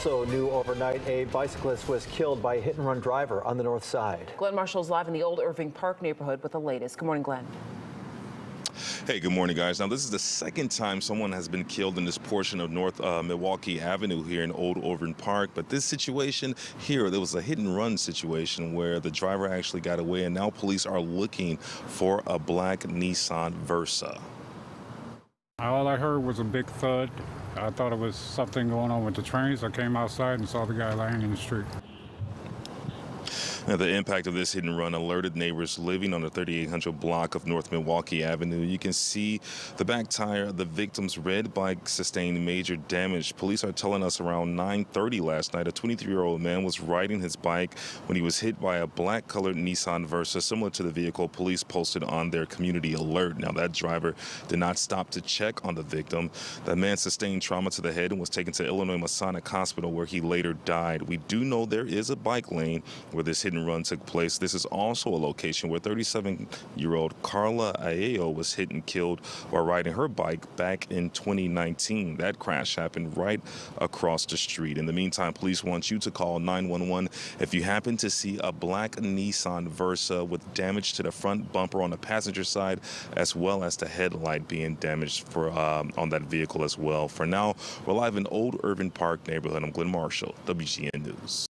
Also new overnight, a bicyclist was killed by a hit and run driver on the north side. Glenn Marshall's live in the old Irving Park neighborhood with the latest. Good morning, Glenn. Hey, good morning, guys. Now, this is the second time someone has been killed in this portion of North uh, Milwaukee Avenue here in Old Irving Park. But this situation here, there was a hit and run situation where the driver actually got away, and now police are looking for a black Nissan Versa. All I heard was a big thud. I thought it was something going on with the trains. I came outside and saw the guy lying in the street. The impact of this hit and run alerted neighbors living on the 3800 block of North Milwaukee Avenue. You can see the back tire of the victim's red bike sustained major damage. Police are telling us around 9:30 last night, a 23-year-old man was riding his bike when he was hit by a black-colored Nissan Versa, similar to the vehicle police posted on their community alert. Now, that driver did not stop to check on the victim. That man sustained trauma to the head and was taken to Illinois Masonic Hospital, where he later died. We do know there is a bike lane where this hit and run took place. This is also a location where 37-year-old Carla Aiello was hit and killed while riding her bike back in 2019. That crash happened right across the street. In the meantime, police want you to call 911 if you happen to see a black Nissan Versa with damage to the front bumper on the passenger side, as well as the headlight being damaged for um, on that vehicle as well. For now, we're live in Old Irving Park neighborhood. I'm Glenn Marshall, WGN News.